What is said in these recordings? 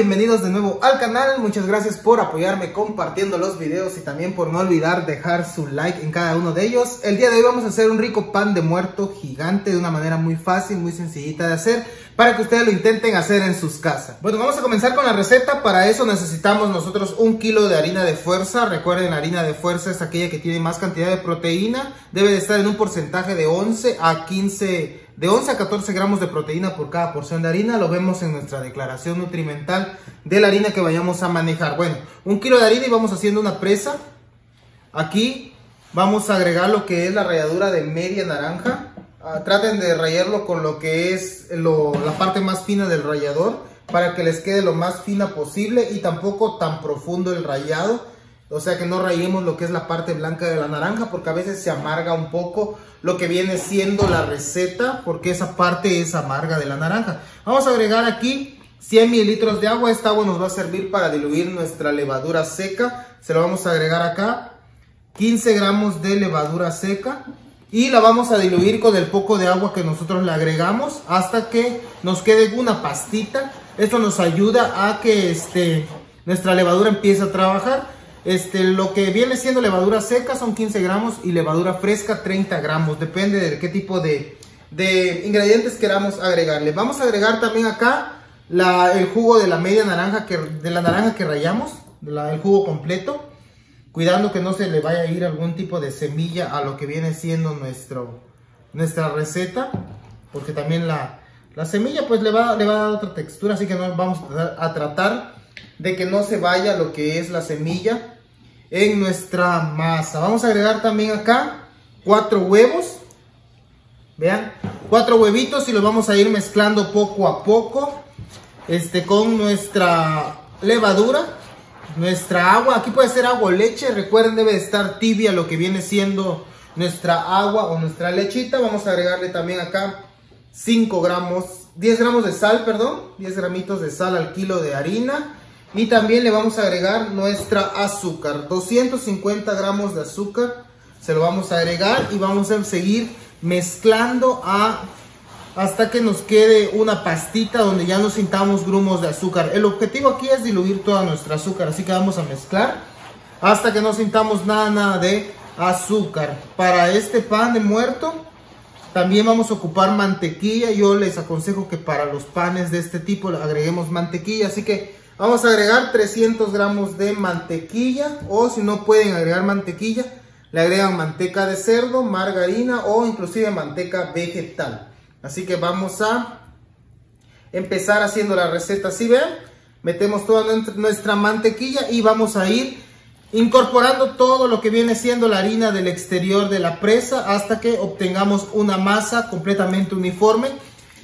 bienvenidos de nuevo al canal, muchas gracias por apoyarme compartiendo los videos y también por no olvidar dejar su like en cada uno de ellos. El día de hoy vamos a hacer un rico pan de muerto gigante de una manera muy fácil, muy sencillita de hacer para que ustedes lo intenten hacer en sus casas. Bueno, vamos a comenzar con la receta, para eso necesitamos nosotros un kilo de harina de fuerza, recuerden la harina de fuerza es aquella que tiene más cantidad de proteína, debe de estar en un porcentaje de 11 a 15 de 11 a 14 gramos de proteína por cada porción de harina. Lo vemos en nuestra declaración nutrimental de la harina que vayamos a manejar. Bueno, un kilo de harina y vamos haciendo una presa. Aquí vamos a agregar lo que es la ralladura de media naranja. Ah, traten de rayarlo con lo que es la parte más fina del rallador para que les quede lo más fina posible y tampoco tan profundo el rayado o sea que no rayemos lo que es la parte blanca de la naranja porque a veces se amarga un poco lo que viene siendo la receta porque esa parte es amarga de la naranja. Vamos a agregar aquí 100 mililitros de agua. Esta agua nos va a servir para diluir nuestra levadura seca. Se lo vamos a agregar acá. 15 gramos de levadura seca. Y la vamos a diluir con el poco de agua que nosotros le agregamos hasta que nos quede una pastita. Esto nos ayuda a que este, nuestra levadura empiece a trabajar. Este, lo que viene siendo levadura seca son 15 gramos y levadura fresca 30 gramos. Depende de qué tipo de, ingredientes queramos agregarle. Vamos a agregar también acá el jugo de la media naranja, que, de la naranja que rayamos, el jugo completo. Cuidando que no se le vaya a ir algún tipo de semilla a lo que viene siendo nuestro, nuestra receta. Porque también la, semilla pues le va, le va a dar otra textura, así que no vamos a tratar de que no se vaya lo que es la semilla en nuestra masa. Vamos a agregar también acá cuatro huevos. Vean, cuatro huevitos y los vamos a ir mezclando poco a poco. Este con nuestra levadura, nuestra agua. Aquí puede ser agua o leche. Recuerden, debe estar tibia lo que viene siendo nuestra agua o nuestra lechita. Vamos a agregarle también acá 5 gramos, 10 gramos de sal, perdón. 10 gramitos de sal al kilo de harina. Y también le vamos a agregar nuestra azúcar, 250 gramos de azúcar. Se lo vamos a agregar y vamos a seguir mezclando a, hasta que nos quede una pastita donde ya no sintamos grumos de azúcar. El objetivo aquí es diluir toda nuestra azúcar, así que vamos a mezclar hasta que no sintamos nada, nada de azúcar. Para este pan de muerto también vamos a ocupar mantequilla. Yo les aconsejo que para los panes de este tipo agreguemos mantequilla, así que Vamos a agregar 300 gramos de mantequilla o si no pueden agregar mantequilla, le agregan manteca de cerdo, margarina o inclusive manteca vegetal. Así que vamos a empezar haciendo la receta así, vean. Metemos toda nuestra mantequilla y vamos a ir incorporando todo lo que viene siendo la harina del exterior de la presa hasta que obtengamos una masa completamente uniforme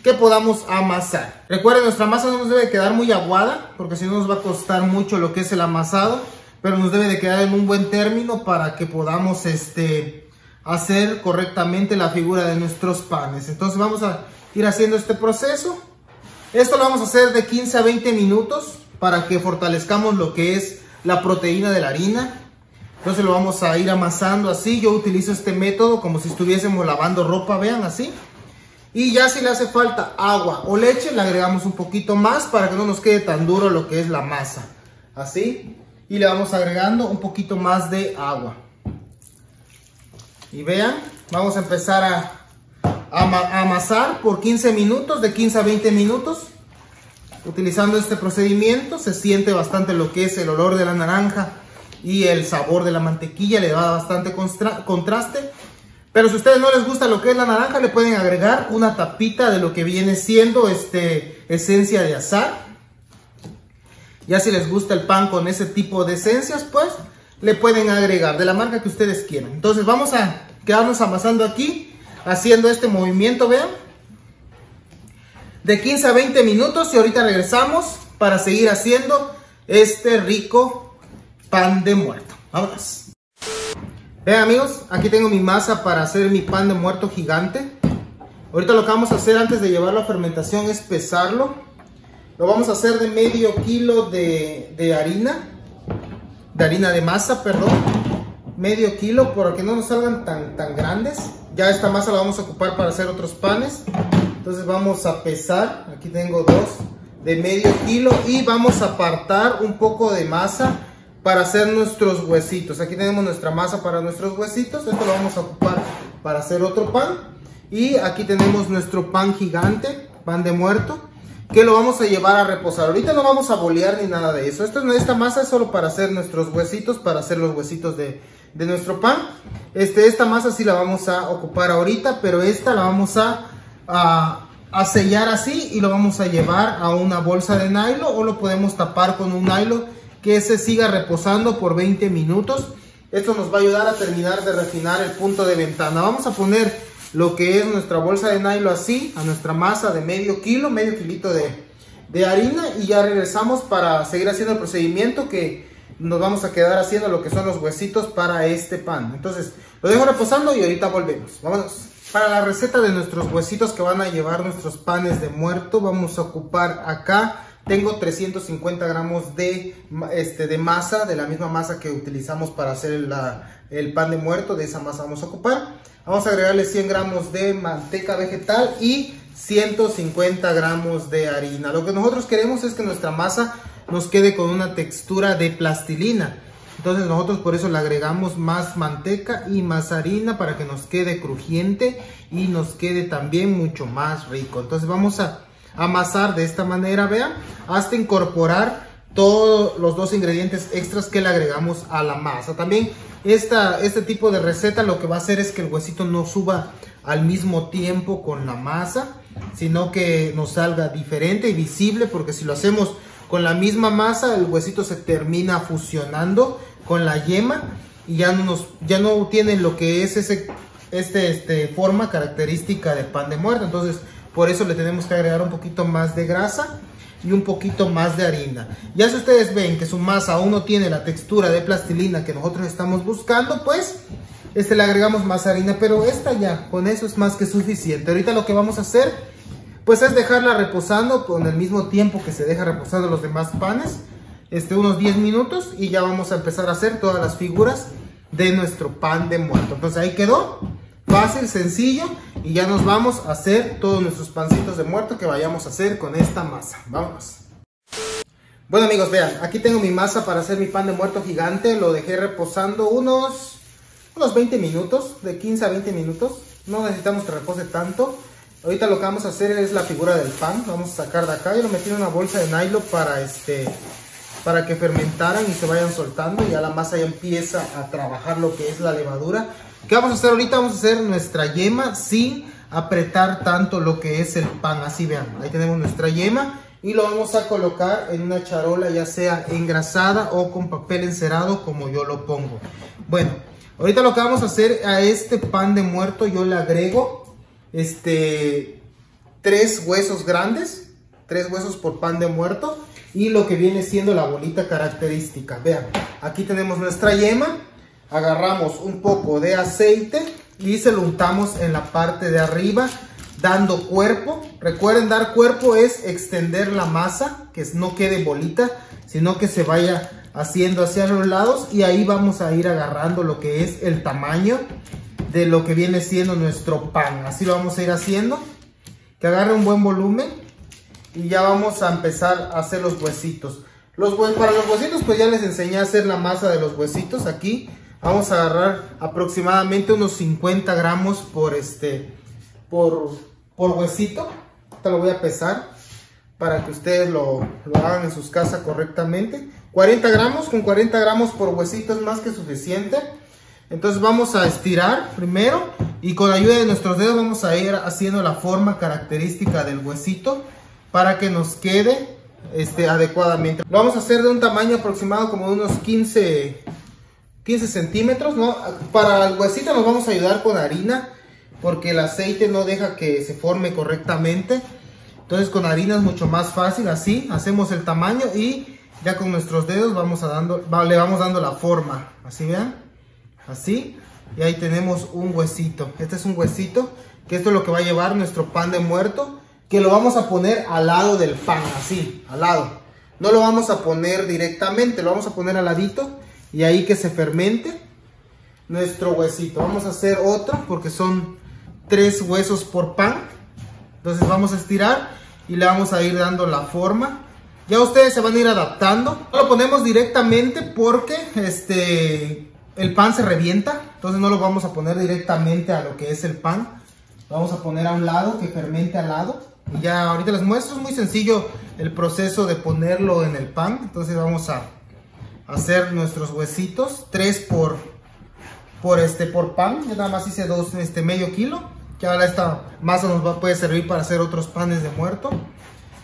que podamos amasar. Recuerden, nuestra masa no nos debe quedar muy aguada, porque si no nos va a costar mucho lo que es el amasado, pero nos debe de quedar en un buen término para que podamos este, hacer correctamente la figura de nuestros panes. Entonces vamos a ir haciendo este proceso. Esto lo vamos a hacer de 15 a 20 minutos para que fortalezcamos lo que es la proteína de la harina. Entonces lo vamos a ir amasando así. Yo utilizo este método como si estuviésemos lavando ropa, vean así. Y ya si le hace falta agua o leche, le agregamos un poquito más para que no nos quede tan duro lo que es la masa. Así. Y le vamos agregando un poquito más de agua. Y vean, vamos a empezar a, a amasar por 15 minutos, de 15 a 20 minutos. Utilizando este procedimiento se siente bastante lo que es el olor de la naranja y el sabor de la mantequilla, le da bastante contraste. Pero si a ustedes no les gusta lo que es la naranja, le pueden agregar una tapita de lo que viene siendo este, esencia de azar. Ya si les gusta el pan con ese tipo de esencias, pues le pueden agregar de la marca que ustedes quieran. Entonces vamos a quedarnos amasando aquí, haciendo este movimiento, vean. De 15 a 20 minutos y ahorita regresamos para seguir haciendo este rico pan de muerto. Vámonos. Vean amigos, aquí tengo mi masa para hacer mi pan de muerto gigante. Ahorita lo que vamos a hacer antes de llevarlo a fermentación es pesarlo. Lo vamos a hacer de medio kilo de, harina, de harina de masa, perdón. Medio kilo para que no nos salgan tan, tan grandes. Ya esta masa la vamos a ocupar para hacer otros panes. Entonces vamos a pesar, aquí tengo dos de medio kilo y vamos a apartar un poco de masa para hacer nuestros huesitos. Aquí tenemos nuestra masa para nuestros huesitos. Esto lo vamos a ocupar para hacer otro pan. Y aquí tenemos nuestro pan gigante, pan de muerto, que lo vamos a llevar a reposar. Ahorita no vamos a bolear ni nada de eso. Esto, esta masa es solo para hacer nuestros huesitos, para hacer los huesitos de, nuestro pan. Este, esta masa sí la vamos a ocupar ahorita, pero esta la vamos a, a, a, sellar así y lo vamos a llevar a una bolsa de nylon o lo podemos tapar con un nylon que se siga reposando por 20 minutos. Esto nos va a ayudar a terminar de refinar el punto de ventana. Vamos a poner lo que es nuestra bolsa de nylon así, a nuestra masa de medio kilo, medio kilito de, de harina y ya regresamos para seguir haciendo el procedimiento que nos vamos a quedar haciendo lo que son los huesitos para este pan. Entonces, lo dejo reposando y ahorita volvemos. Vámonos. Para la receta de nuestros huesitos que van a llevar nuestros panes de muerto, vamos a ocupar acá tengo 350 gramos de, este, de masa, de la misma masa que utilizamos para hacer el pan de muerto, de esa masa vamos a ocupar. Vamos a agregarle 100 gramos de manteca vegetal y 150 gramos de harina. Lo que nosotros queremos es que nuestra masa nos quede con una textura de plastilina. Entonces nosotros por eso le agregamos más manteca y más harina para que nos quede crujiente y nos quede también mucho más rico. Entonces vamos a amasar de esta manera, vean, hasta incorporar todos los dos ingredientes extras que le agregamos a la masa. También esta, este tipo de receta lo que va a hacer es que el huesito no suba al mismo tiempo con la masa, sino que nos salga diferente y visible, porque si lo hacemos con la misma masa, el huesito se termina fusionando con la yema y ya no, nos, ya no tiene lo que es ese, este, este, forma característica de pan de muerto. Entonces, por eso le tenemos que agregar un poquito más de grasa y un poquito más de harina. Ya si ustedes ven que su masa aún no tiene la textura de plastilina que nosotros estamos buscando, pues este le agregamos más harina, pero esta ya, con eso es más que suficiente. Ahorita lo que vamos a hacer, pues es dejarla reposando con el mismo tiempo que se deja reposando los demás panes, este, unos 10 minutos y ya vamos a empezar a hacer todas las figuras de nuestro pan de muerto. Entonces ahí quedó. Fácil, sencillo y ya nos vamos a hacer todos nuestros pancitos de muerto que vayamos a hacer con esta masa. Vamos. Bueno amigos, vean, aquí tengo mi masa para hacer mi pan de muerto gigante. Lo dejé reposando unos, unos 20 minutos, de 15 a 20 minutos. No necesitamos que repose tanto. Ahorita lo que vamos a hacer es la figura del pan. Vamos a sacar de acá. Yo lo metí en una bolsa de nylon para, este, para que fermentaran y se vayan soltando. Ya la masa ya empieza a trabajar lo que es la levadura. ¿Qué vamos a hacer ahorita? Vamos a hacer nuestra yema sin apretar tanto lo que es el pan. Así vean, ahí tenemos nuestra yema y lo vamos a colocar en una charola ya sea engrasada o con papel encerado como yo lo pongo. Bueno, ahorita lo que vamos a hacer a este pan de muerto yo le agrego este tres huesos grandes, tres huesos por pan de muerto y lo que viene siendo la bolita característica. Vean, aquí tenemos nuestra yema agarramos un poco de aceite y se lo untamos en la parte de arriba dando cuerpo. Recuerden, dar cuerpo es extender la masa, que no quede bolita, sino que se vaya haciendo hacia los lados y ahí vamos a ir agarrando lo que es el tamaño de lo que viene siendo nuestro pan. Así lo vamos a ir haciendo, que agarre un buen volumen y ya vamos a empezar a hacer los huesitos. Los, para los huesitos pues ya les enseñé a hacer la masa de los huesitos aquí Vamos a agarrar aproximadamente unos 50 gramos por este por, por huesito. Te lo voy a pesar para que ustedes lo, lo hagan en sus casas correctamente. 40 gramos, con 40 gramos por huesito es más que suficiente. Entonces vamos a estirar primero y con ayuda de nuestros dedos vamos a ir haciendo la forma característica del huesito para que nos quede este, adecuadamente. Lo vamos a hacer de un tamaño aproximado como de unos 15 15 centímetros, ¿no? Para el huesito nos vamos a ayudar con harina porque el aceite no deja que se forme correctamente. Entonces con harina es mucho más fácil, así hacemos el tamaño y ya con nuestros dedos vamos a dando, le vamos dando la forma, así vean, así. Y ahí tenemos un huesito, este es un huesito, que esto es lo que va a llevar nuestro pan de muerto, que lo vamos a poner al lado del pan, así, al lado. No lo vamos a poner directamente, lo vamos a poner al ladito y ahí que se fermente nuestro huesito. Vamos a hacer otro porque son tres huesos por pan. Entonces vamos a estirar y le vamos a ir dando la forma. Ya ustedes se van a ir adaptando. Lo ponemos directamente porque este el pan se revienta, entonces no lo vamos a poner directamente a lo que es el pan. Vamos a poner a un lado, que fermente al lado. Y ya ahorita les muestro, es muy sencillo el proceso de ponerlo en el pan. Entonces vamos a hacer nuestros huesitos, tres por, por, este, por pan. Yo nada más hice dos, este, medio kilo. Que ahora esta masa nos va, puede servir para hacer otros panes de muerto.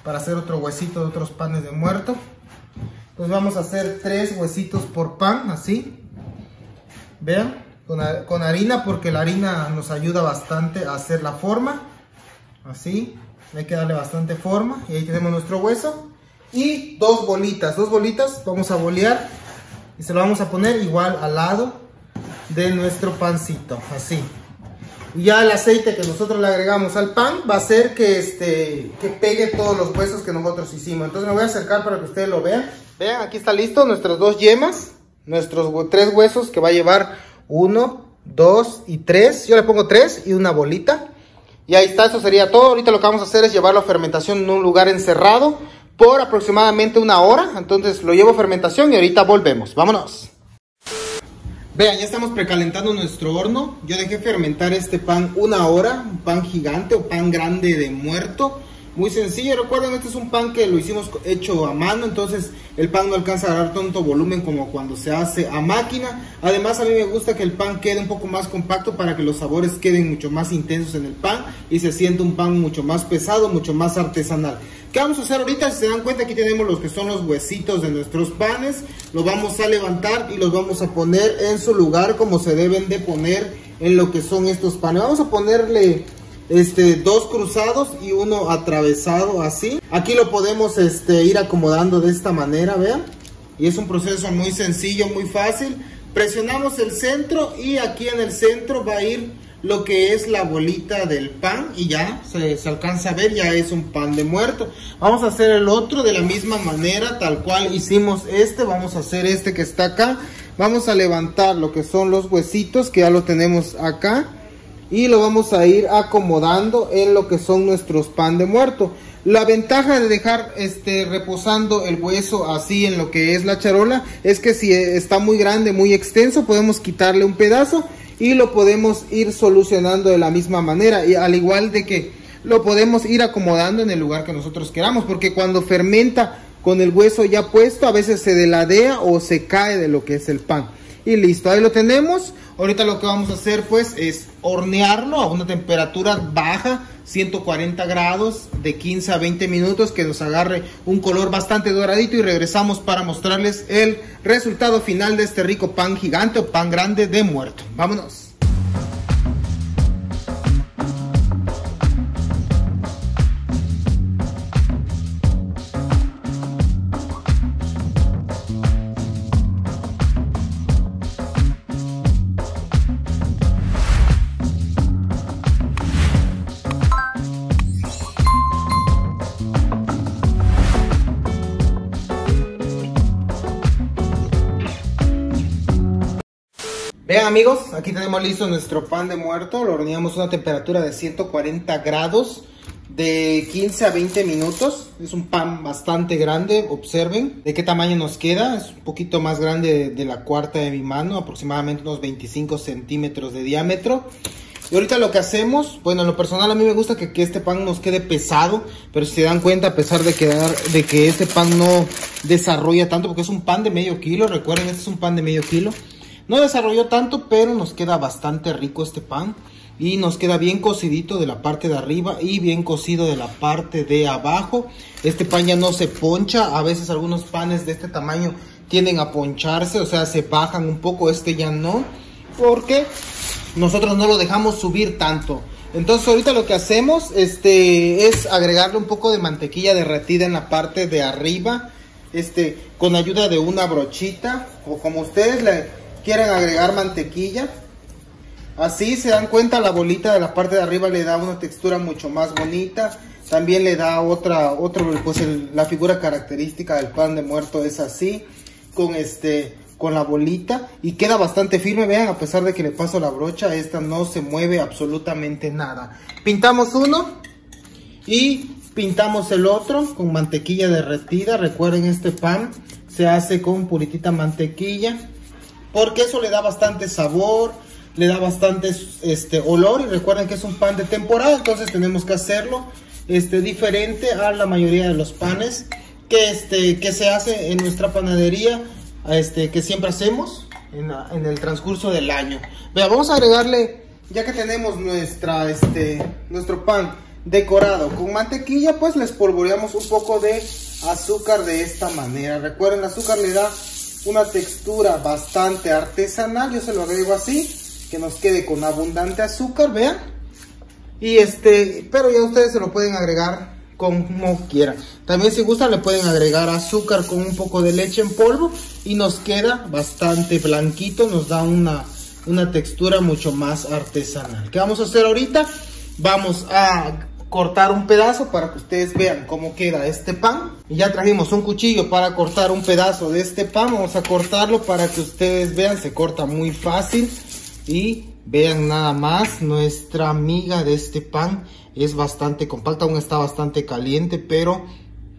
Para hacer otro huesito de otros panes de muerto. Entonces vamos a hacer tres huesitos por pan, así. Vean, con, con, harina porque la harina nos ayuda bastante a hacer la forma. Así, hay que darle bastante forma. Y ahí tenemos nuestro hueso. Y dos bolitas, dos bolitas vamos a bolear. Y se lo vamos a poner igual al lado de nuestro pancito, así. Y ya el aceite que nosotros le agregamos al pan va a hacer que, este, que pegue todos los huesos que nosotros hicimos. Entonces me voy a acercar para que ustedes lo vean. Vean, aquí está listo nuestras dos yemas nuestros tres huesos que va a llevar uno, dos y tres. Yo le pongo tres y una bolita. Y ahí está, eso sería todo. Ahorita lo que vamos a hacer es llevarlo a fermentación en un lugar encerrado por aproximadamente una hora. Entonces lo llevo a fermentación y ahorita volvemos. Vámonos. Vean, ya estamos precalentando nuestro horno. Yo dejé fermentar este pan una hora, un pan gigante o pan grande de muerto. Muy sencillo, recuerden, este es un pan que lo hicimos hecho a mano, entonces el pan no alcanza a dar tanto volumen como cuando se hace a máquina. Además a mí me gusta que el pan quede un poco más compacto para que los sabores queden mucho más intensos en el pan y se sienta un pan mucho más pesado, mucho más artesanal. ¿Qué vamos a hacer ahorita? Si se dan cuenta aquí tenemos los que son los huesitos de nuestros panes, los vamos a levantar y los vamos a poner en su lugar como se deben de poner en lo que son estos panes. Vamos a ponerle este, dos cruzados y uno atravesado así. Aquí lo podemos este, ir acomodando de esta manera, vean. Y es un proceso muy sencillo, muy fácil. Presionamos el centro y aquí en el centro va a ir lo que es la bolita del pan y ya se, se, alcanza a ver, ya es un pan de muerto. Vamos a hacer el otro de la misma manera, tal cual hicimos este, vamos a hacer este que está acá. Vamos a levantar lo que son los huesitos que ya lo tenemos acá y lo vamos a ir acomodando en lo que son nuestros pan de muerto. La ventaja de dejar este reposando el hueso así en lo que es la charola es que si está muy grande, muy extenso, podemos quitarle un pedazo y lo podemos ir solucionando de la misma manera y al igual de que lo podemos ir acomodando en el lugar que nosotros queramos porque cuando fermenta con el hueso ya puesto a veces se deladea o se cae de lo que es el pan y listo, ahí lo tenemos Ahorita lo que vamos a hacer pues es hornearlo a una temperatura baja, 140 grados, de 15 a 20 minutos, que nos agarre un color bastante doradito y regresamos para mostrarles el resultado final de este rico pan gigante o pan grande de muerto. Vámonos. Vean amigos, aquí tenemos listo nuestro pan de muerto, lo horneamos a una temperatura de 140 grados de 15 a 20 minutos. Es un pan bastante grande, observen de qué tamaño nos queda. Es un poquito más grande de, la cuarta de mi mano, aproximadamente unos 25 centímetros de diámetro. Y ahorita lo que hacemos, bueno, en lo personal a mí me gusta que, este pan nos quede pesado, pero si se dan cuenta, a pesar de, quedar, de que este pan no desarrolla tanto, porque es un pan de medio kilo, recuerden, este es un pan de medio kilo, no desarrolló tanto, pero nos queda bastante rico este pan. Y nos queda bien cocidito de la parte de arriba y bien cocido de la parte de abajo. Este pan ya no se poncha. A veces algunos panes de este tamaño tienden a poncharse, o sea, se bajan un poco. Este ya no, porque nosotros no lo dejamos subir tanto. Entonces ahorita lo que hacemos este, es agregarle un poco de mantequilla derretida en la parte de arriba. Este, con ayuda de una brochita o como ustedes le, quieren agregar mantequilla. Así se dan cuenta la bolita de la parte de arriba le da una textura mucho más bonita. También le da otra, otro, pues la figura característica del pan de muerto es así, con este, con la bolita y queda bastante firme. Vean, a pesar de que le paso la brocha, esta no se mueve absolutamente nada. Pintamos uno y pintamos el otro con mantequilla derretida. Recuerden, este pan se hace con puritita mantequilla porque eso le da bastante sabor, le da bastante este, olor y recuerden que es un pan de temporada, entonces tenemos que hacerlo este, diferente a la mayoría de los panes que, este, que se hace en nuestra panadería, este, que siempre hacemos en, el transcurso del año. Vea, vamos a agregarle, ya que tenemos nuestra, este, nuestro pan decorado con mantequilla, pues les polvoreamos un poco de azúcar de esta manera. Recuerden, el azúcar le da una textura bastante artesanal, yo se lo agrego así, que nos quede con abundante azúcar, vean. Y este, pero ya ustedes se lo pueden agregar como quieran. También si gustan le pueden agregar azúcar con un poco de leche en polvo y nos queda bastante blanquito, nos da una, una textura mucho más artesanal. ¿Qué vamos a hacer ahorita? Vamos a cortar un pedazo para que ustedes vean cómo queda este pan. Y ya trajimos un cuchillo para cortar un pedazo de este pan. Vamos a cortarlo para que ustedes vean, se corta muy fácil. Y vean nada más, nuestra amiga de este pan es bastante compacta, aún está bastante caliente, pero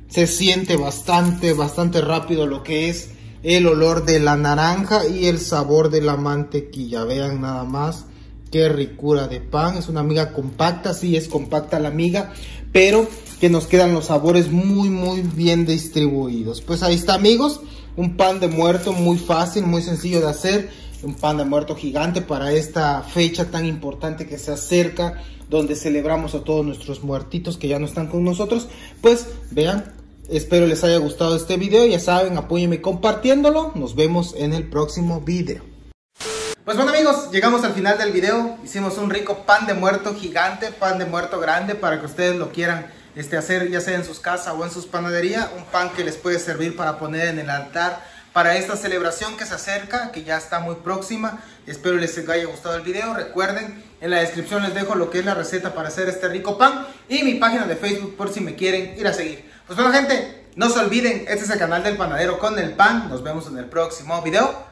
se siente bastante, bastante rápido lo que es el olor de la naranja y el sabor de la mantequilla. Vean nada más qué ricura de pan. Es una amiga compacta, sí es compacta la amiga, pero que nos quedan los sabores muy, muy bien distribuidos. Pues ahí está amigos, un pan de muerto muy fácil, muy sencillo de hacer. Un pan de muerto gigante para esta fecha tan importante que se acerca donde celebramos a todos nuestros muertitos que ya no están con nosotros. Pues vean, espero les haya gustado este video. Ya saben, apóyenme compartiéndolo. Nos vemos en el próximo video. Pues bueno amigos, llegamos al final del video. Hicimos un rico pan de muerto gigante, pan de muerto grande para que ustedes lo quieran este, hacer ya sea en sus casas o en sus panaderías. Un pan que les puede servir para poner en el altar para esta celebración que se acerca, que ya está muy próxima. Espero les haya gustado el video. Recuerden, en la descripción les dejo lo que es la receta para hacer este rico pan y mi página de Facebook por si me quieren ir a seguir. Pues bueno gente, no se olviden, este es el canal del panadero con el pan. Nos vemos en el próximo video.